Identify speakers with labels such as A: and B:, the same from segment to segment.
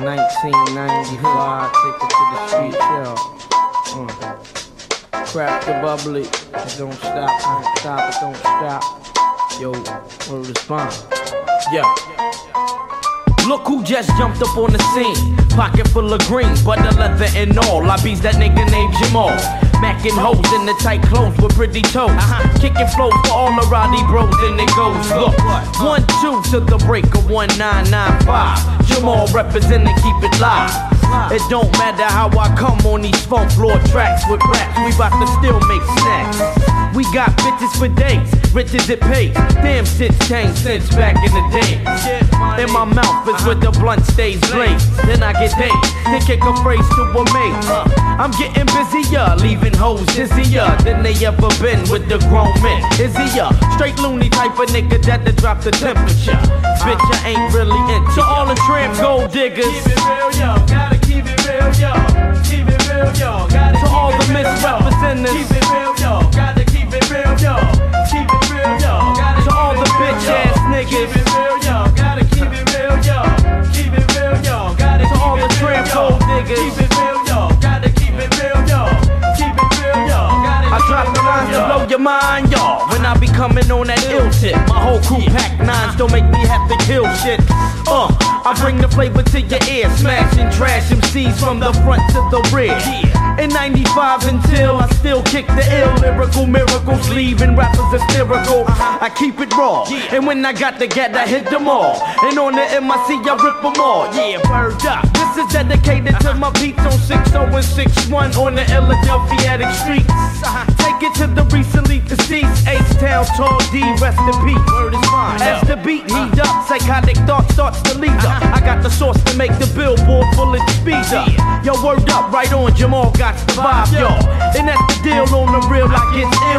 A: Nineteen ninety five, take it to the street, yo. Mm. Crack the bubbly, it don't stop, don't stop, it don't stop. Yo, word respond. Yeah. Look who just jumped up on the scene. Pocket full of green, butter leather and all. I beats that nigga named Jamal. Macking hoes in the tight clothes with pretty toes. Uh-huh. Kicking flows for all the Roddy bros, and it goes. Look, one two to the break of 1995. Jamal representing, keep it live. It don't matter how I come on these floor tracks with raps. We bout to still make snacks. We got bitches for days, rich as it pays. Damn shit's changed since back in the day. In my mouth is where the blunt stays blazed. Then I get days then kick a phrase to a mate. I'm getting busier, leaving hoes dizzier than they ever been with the grown men. Is he a straight loony type of nigga that to drop the temperature? Bitch, I ain't really into all the tramp gold diggers. Blow your mind, y'all. When I be coming on that ill tip, my whole crew pack nines don't make me have to kill shit. Uh, I bring the flavor to your ear, smashing trash MCs from the front to the rear. In 95 until I still kick the ill lyrical miracles, leaving rappers hysterical. I keep it raw, and when I got the get, I hit them all. And on the MIC, I rip them all. Yeah, word up. Is dedicated to my beats on 60 and 61 on the Philadelphia streets. Take it to the recently deceased H-Town Tall D, rest in peace. Word is fine. As the beat heat up, psychotic thought starts to lead up. Uh-huh. I got the sauce to make the billboard full of speed up. Yo, word up, right on, Jamal got the vibe, yo. And that's the deal on the real, I get ill.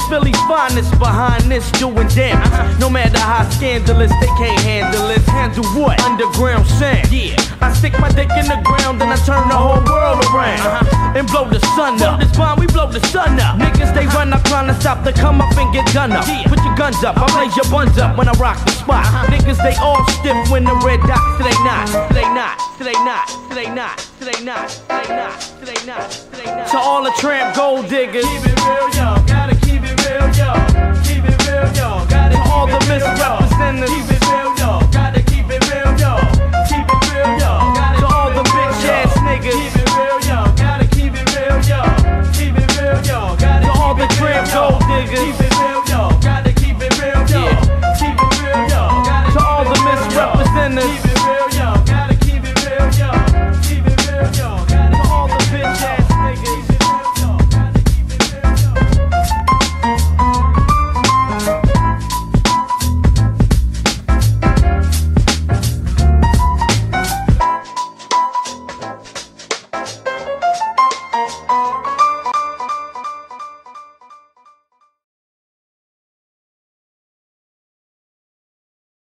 A: It's Philly's finest behind this doing damage. No matter how scandalous, they can't handle it. Handle what? Underground sand. Yeah. I stick my dick in the ground and I turn the whole world around. Uh-huh. And blow the sun up. This bomb, we blow the sun up. Niggas, they run up trying to stop the come up and get gun up. Put your guns up, I'll raise your buns up when I rock the spot. Uh-huh. Niggas, they all stiff when the red dot. Today not, today not, today not, today not, today not, today not, today not, today not. To all the tramp gold diggers.
B: Keep it real, yo.